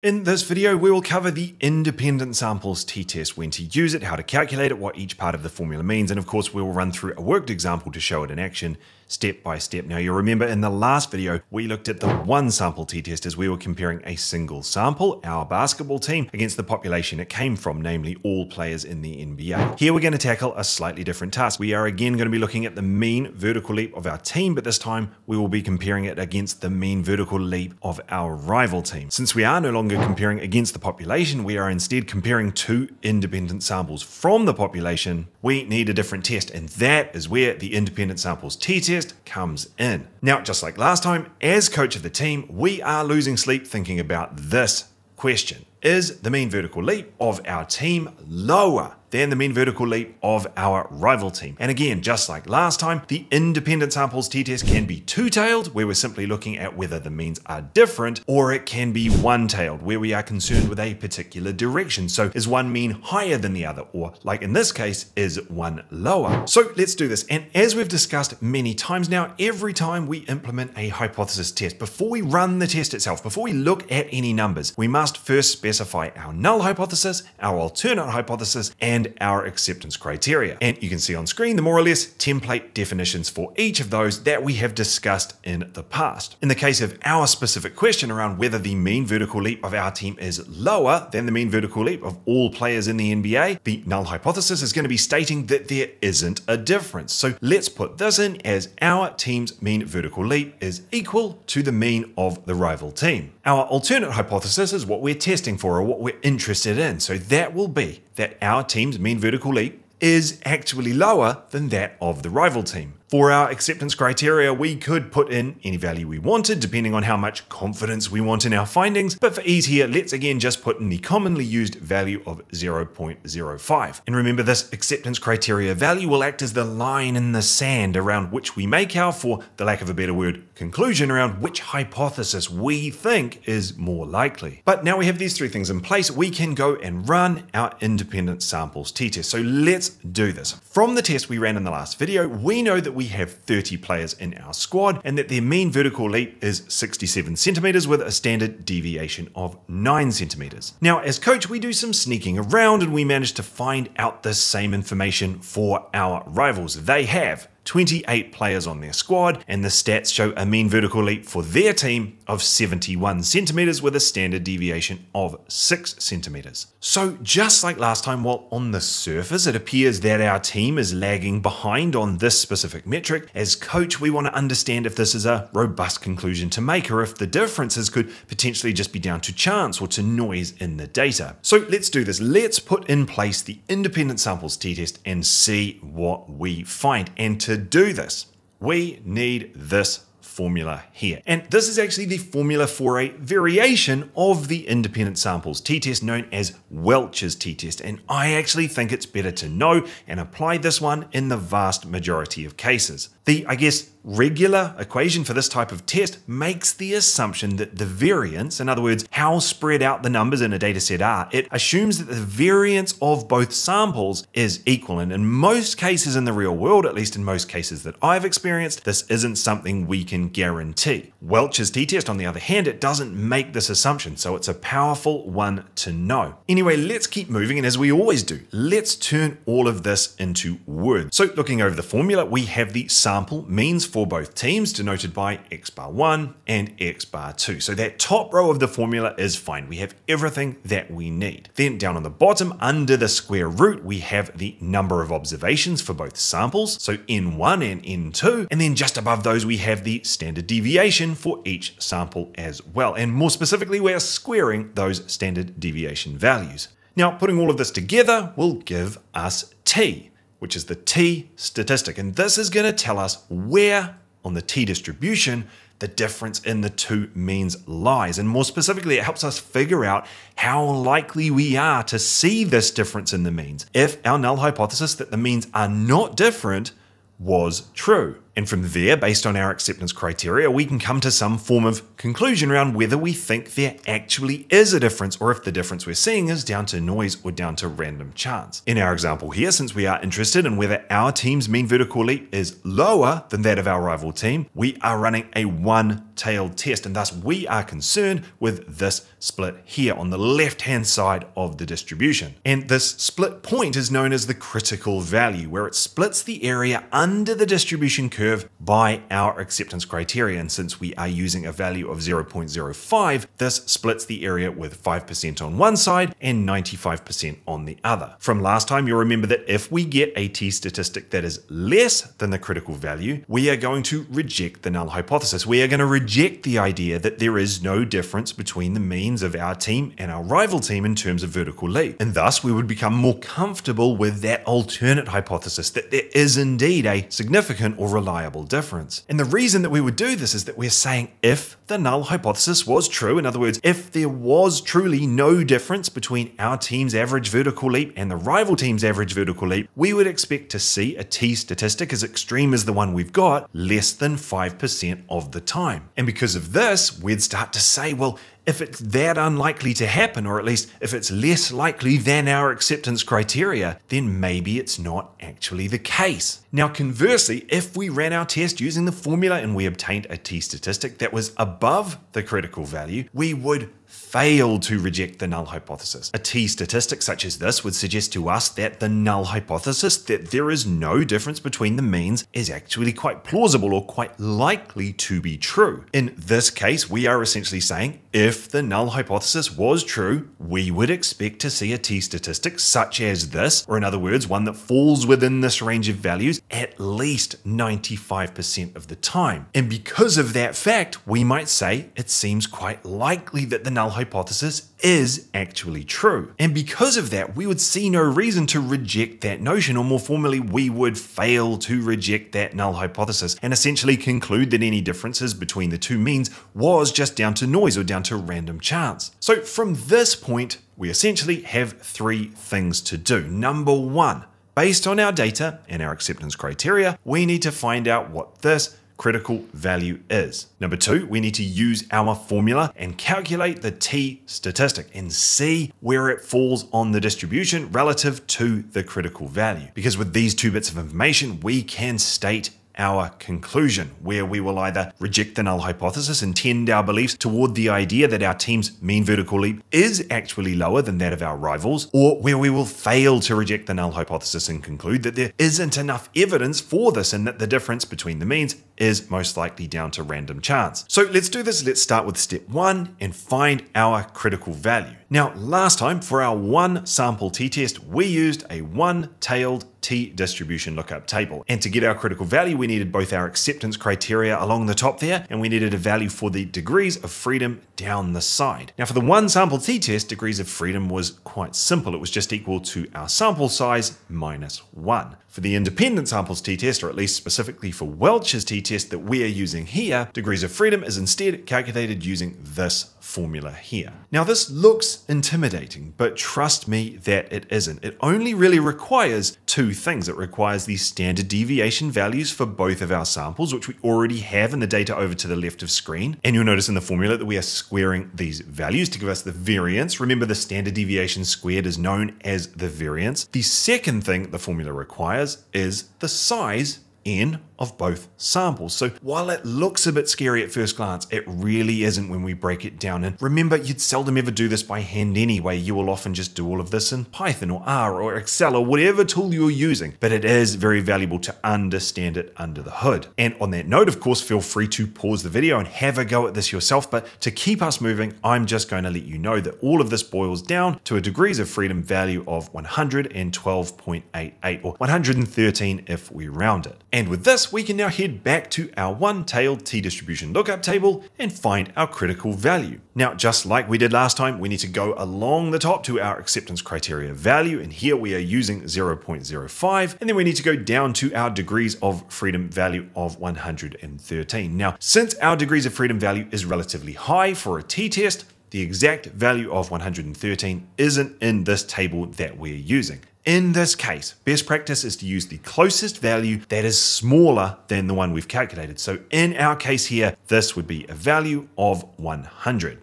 In this video, we will cover the independent samples t-test, when to use it, how to calculate it, what each part of the formula means, and of course we will run through a worked example to show it in action, step by step. Now you'll remember in the last video, we looked at the one sample t-test as we were comparing a single sample, our basketball team, against the population it came from, namely all players in the NBA. Here we're going to tackle a slightly different task. We are again going to be looking at the mean vertical leap of our team, but this time we will be comparing it against the mean vertical leap of our rival team. Since we are no longer comparing against the population, we are instead comparing two independent samples from the population, we need a different test, and that is where the independent samples t-test comes in. Now, just like last time, as coach of the team, we are losing sleep thinking about this question. Is the mean vertical leap of our team lower than the mean vertical leap of our rival team. And again, just like last time, the independent samples t-test can be two-tailed, where we're simply looking at whether the means are different, or it can be one-tailed, where we are concerned with a particular direction. So is one mean higher than the other, or like in this case, is one lower? So let's do this. And as we've discussed many times now, every time we implement a hypothesis test, before we run the test itself, before we look at any numbers, we must first specify our null hypothesis, our alternate hypothesis, and our acceptance criteria. And you can see on screen the more or less template definitions for each of those that we have discussed in the past. In the case of our specific question around whether the mean vertical leap of our team is lower than the mean vertical leap of all players in the NBA, the null hypothesis is going to be stating that there isn't a difference. So let's put this in as our team's mean vertical leap is equal to the mean of the rival team. Our alternate hypothesis is what we're testing for or what we're interested in. So that will be that our team's mean vertical leap is actually lower than that of the rival team. For our acceptance criteria, we could put in any value we wanted, depending on how much confidence we want in our findings, but for ease here, let's again just put in the commonly used value of 0.05. And remember, this acceptance criteria value will act as the line in the sand around which we make our, for the lack of a better word, conclusion around which hypothesis we think is more likely. But now we have these three things in place, we can go and run our independent samples t-test. So let's do this. From the test we ran in the last video, we know that we have 30 players in our squad and that their mean vertical leap is 67 centimeters with a standard deviation of 9 centimeters. Now, as coach, we do some sneaking around and we manage to find out the same information for our rivals. They have 28 players on their squad, and the stats show a mean vertical leap for their team of 71 centimeters with a standard deviation of 6 centimeters. So, just like last time, while on the surface it appears that our team is lagging behind on this specific metric, as coach, we want to understand if this is a robust conclusion to make or if the differences could potentially just be down to chance or to noise in the data. So, let's do this. Let's put in place the independent samples t test and see what we find. And to do this, we need this formula here. And this is actually the formula for a variation of the independent samples t-test known as Welch's t-test. And I actually think it's better to know and apply this one in the vast majority of cases. The, I guess, regular equation for this type of test makes the assumption that the variance, in other words, how spread out the numbers in a data set are, it assumes that the variance of both samples is equal. And in most cases in the real world, at least in most cases that I've experienced, this isn't something we can guarantee. Welch's t-test, on the other hand, it doesn't make this assumption, so it's a powerful one to know. Anyway, let's keep moving, and as we always do, let's turn all of this into words. So looking over the formula, we have the sample means for both teams denoted by x bar 1 and x bar 2. So that top row of the formula is fine. We have everything that we need. Then down on the bottom, under the square root, we have the number of observations for both samples, so n1 and n2. And then just above those, we have the standard deviation for each sample as well. And more specifically, we're squaring those standard deviation values. Now, putting all of this together will give us t which is the t statistic. And this is going to tell us where on the t distribution the difference in the two means lies. And more specifically, it helps us figure out how likely we are to see this difference in the means if our null hypothesis that the means are not different was true. And from there, based on our acceptance criteria, we can come to some form of conclusion around whether we think there actually is a difference or if the difference we're seeing is down to noise or down to random chance. In our example here, since we are interested in whether our team's mean vertical leap is lower than that of our rival team, we are running a one tailed test, and thus we are concerned with this split here on the left hand side of the distribution. And this split point is known as the critical value, where it splits the area under the distribution curve by our acceptance criteria. And since we are using a value of 0.05, this splits the area with 5% on one side and 95% on the other. From last time, you'll remember that if we get a t statistic that is less than the critical value, we are going to reject the null hypothesis. We are going to reject the idea that there is no difference between the means of our team and our rival team in terms of vertical leap. And thus, we would become more comfortable with that alternate hypothesis that there is indeed a significant or reliable difference. And the reason that we would do this is that we're saying if the null hypothesis was true, in other words, if there was truly no difference between our team's average vertical leap and the rival team's average vertical leap, we would expect to see a t statistic as extreme as the one we've got less than 5% of the time. And because of this, we'd start to say, well, if it's that unlikely to happen, or at least if it's less likely than our acceptance criteria, then maybe it's not actually the case. Now, conversely, if we ran our test using the formula and we obtained a t statistic that was above the critical value, we would fail to reject the null hypothesis. A t statistic such as this would suggest to us that the null hypothesis that there is no difference between the means is actually quite plausible or quite likely to be true. In this case, we are essentially saying if the null hypothesis was true, we would expect to see a t statistic such as this, or in other words, one that falls within this range of values at least 95% of the time. And because of that fact, we might say it seems quite likely that the null hypothesis is actually true. And because of that, we would see no reason to reject that notion, or more formally, we would fail to reject that null hypothesis and essentially conclude that any differences between the two means was just down to noise or down to random chance. So from this point, we essentially have three things to do. Number one, based on our data and our acceptance criteria, we need to find out what this critical value is. Number two, we need to use our formula and calculate the t statistic and see where it falls on the distribution relative to the critical value. Because with these two bits of information, we can state our conclusion, where we will either reject the null hypothesis and tend our beliefs toward the idea that our team's mean vertical leap is actually lower than that of our rivals, or where we will fail to reject the null hypothesis and conclude that there isn't enough evidence for this and that the difference between the means is most likely down to random chance. So let's do this. Let's start with step one and find our critical value. Now, last time for our one sample t-test, we used a one-tailed t distribution lookup table. And to get our critical value, we needed both our acceptance criteria along the top there, and we needed a value for the degrees of freedom down the side. Now for the one sample t-test, degrees of freedom was quite simple. It was just equal to our sample size minus one. For the independent samples t-test, or at least specifically for Welch's t-test that we are using here, degrees of freedom is instead calculated using this formula here. Now this looks intimidating, but trust me that it isn't. It only really requires two things. It requires the standard deviation values for both of our samples, which we already have in the data over to the left of screen. And you'll notice in the formula that we are squaring these values to give us the variance. Remember the standard deviation squared is known as the variance. The second thing the formula requires is the size n of both samples. So while it looks a bit scary at first glance, it really isn't when we break it down. And remember, you'd seldom ever do this by hand anyway. You will often just do all of this in Python or R or Excel or whatever tool you're using. But it is very valuable to understand it under the hood. And on that note, of course, feel free to pause the video and have a go at this yourself. But to keep us moving, I'm just going to let you know that all of this boils down to a degrees of freedom value of 112.88 or 113 if we round it. And with this, we can now head back to our one-tailed t-distribution lookup table and find our critical value. Now, just like we did last time, we need to go along the top to our acceptance criteria value, and here we are using 0.05, and then we need to go down to our degrees of freedom value of 113. Now, since our degrees of freedom value is relatively high for a t-test, the exact value of 113 isn't in this table that we're using. In this case, best practice is to use the closest value that is smaller than the one we've calculated. So in our case here, this would be a value of 100.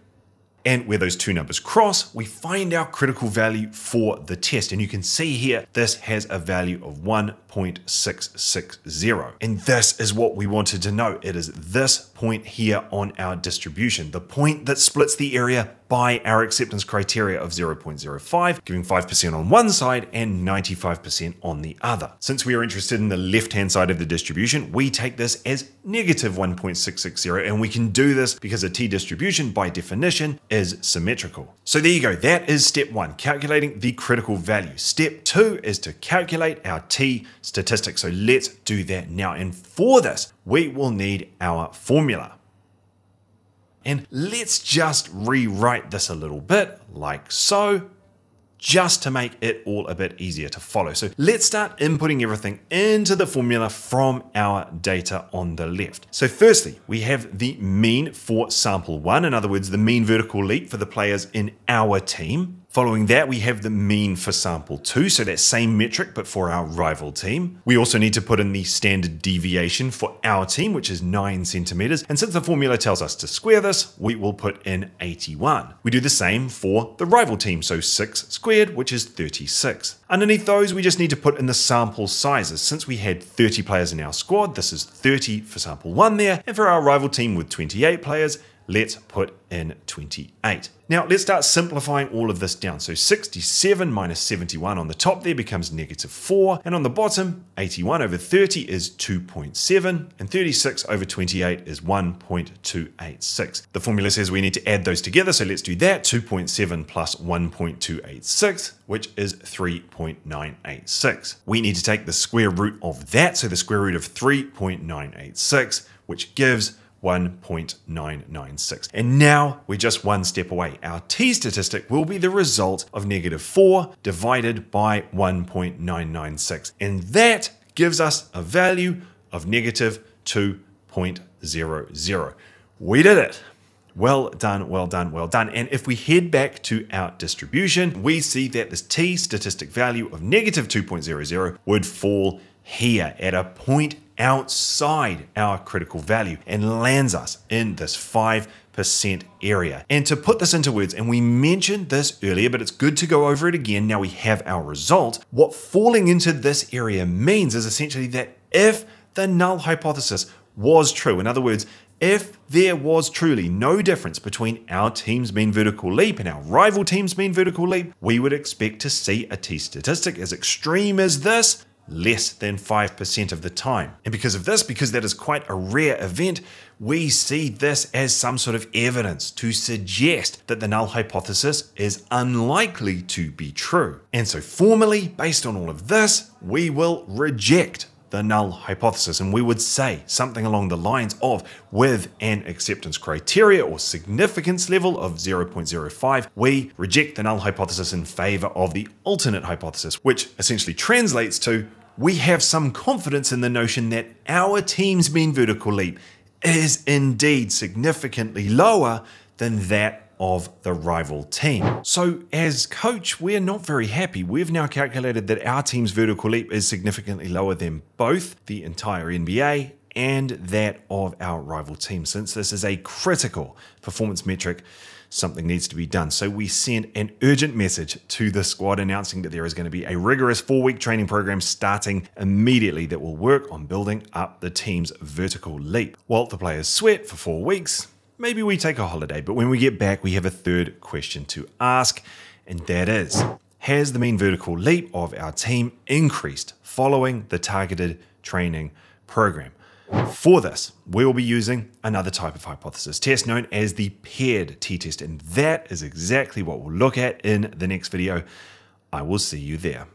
And where those two numbers cross, we find our critical value for the test. And you can see here, this has a value of 1.660. And this is what we wanted to know. It is this point here on our distribution, the point that splits the area by our acceptance criteria of 0.05, giving 5% on one side and 95% on the other. Since we are interested in the left-hand side of the distribution, we take this as negative 1.660, and we can do this because a t-distribution by definition is symmetrical. So there you go, that is step one, calculating the critical value. Step two is to calculate our t statistic. So let's do that now. And for this, we will need our formula. And let's just rewrite this a little bit like so, just to make it all a bit easier to follow. So let's start inputting everything into the formula from our data on the left. So firstly, we have the mean for sample one, in other words, the mean vertical leap for the players in our team. Following that, we have the mean for sample 2, so that same metric but for our rival team. We also need to put in the standard deviation for our team, which is 9 centimeters. And since the formula tells us to square this, we will put in 81. We do the same for the rival team, so 6 squared, which is 36. Underneath those, we just need to put in the sample sizes. Since we had 30 players in our squad, this is 30 for sample 1 there, and for our rival team with 28 players, let's put in 28. Now let's start simplifying all of this down. So 67 minus 71 on the top there becomes negative 4, and on the bottom, 81 over 30 is 2.7, and 36 over 28 is 1.286. The formula says we need to add those together, so let's do that. 2.7 plus 1.286, which is 3.986. We need to take the square root of that, so the square root of 3.986, which gives 1.996. And now we're just one step away. Our t statistic will be the result of negative 4 divided by 1.996. And that gives us a value of negative 2.00. We did it. Well done, well done, well done. And if we head back to our distribution, we see that this t statistic value of negative 2.00 would fall here at a point outside our critical value and lands us in this 5% area. And to put this into words, and we mentioned this earlier, but it's good to go over it again now we have our result. What falling into this area means is essentially that if the null hypothesis was true, in other words, if there was truly no difference between our team's mean vertical leap and our rival team's mean vertical leap, we would expect to see a t statistic as extreme as this less than 5% of the time. And because of this, because that is quite a rare event, we see this as some sort of evidence to suggest that the null hypothesis is unlikely to be true. And so formally, based on all of this, we will reject the null hypothesis. And we would say something along the lines of with an acceptance criteria or significance level of 0.05, we reject the null hypothesis in favor of the alternate hypothesis, which essentially translates to we have some confidence in the notion that our team's mean vertical leap is indeed significantly lower than that of the rival team. So as coach, we're not very happy. We've now calculated that our team's vertical leap is significantly lower than both the entire NBA and that of our rival team. Since this is a critical performance metric, something needs to be done. So we send an urgent message to the squad announcing that there is going to be a rigorous four week training program starting immediately that will work on building up the team's vertical leap. While the players sweat for four weeks, maybe we take a holiday, but when we get back, we have a third question to ask, and that is Has the mean vertical leap of our team increased following the targeted training program? For this, we will be using another type of hypothesis test known as the paired t-test, and that is exactly what we'll look at in the next video. I will see you there.